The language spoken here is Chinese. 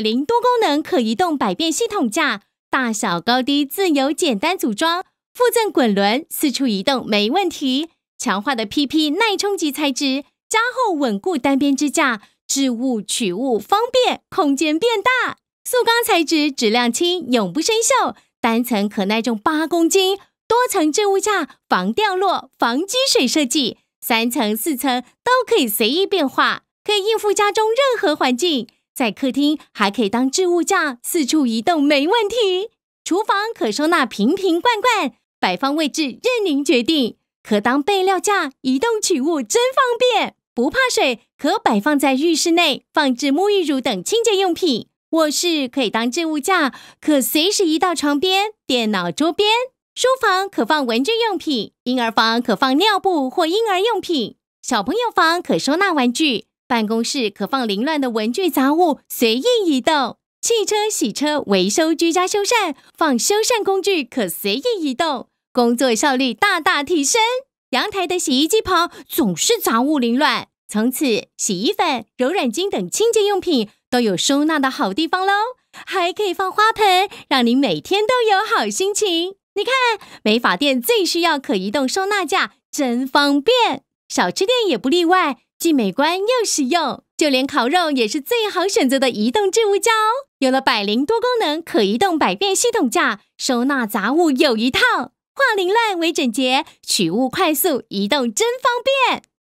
百灵多功能可移动百变系统架，大小高低自由简单组装，附赠滚轮，四处移动没问题。强化的 PP 耐冲击材质，加厚稳固单边支架，置物取物方便，空间变大。塑钢材质质量轻，永不生锈，单层可耐重八公斤，多层置物架防掉落、防积水设计，三层、四层都可以随意变化，可以应付家中任何环境。在客厅还可以当置物架，四处移动没问题。厨房可收纳瓶瓶罐罐，摆放位置任您决定。可当备料架，移动取物真方便，不怕水，可摆放在浴室内，放置沐浴乳等清洁用品。卧室可以当置物架，可随时移到床边、电脑桌边。书房可放文具用品，婴儿房可放尿布或婴儿用品，小朋友房可收纳玩具。办公室可放凌乱的文具杂物，随意移动。汽车洗车、维修、居家修缮，放修缮工具可随意移动。工作效率大大提升。阳台的洗衣机旁总是杂物凌乱，从此洗衣粉、柔软巾等清洁用品都有收纳的好地方喽。还可以放花盆，让你每天都有好心情。你看，美发店最需要可移动收纳架，真方便。小吃店也不例外，既美观又实用。就连烤肉也是最好选择的移动置物架哦。有了百灵多功能可移动百变系统架，收纳杂物有一套。化凌乱为整洁，取物快速，移动真方便。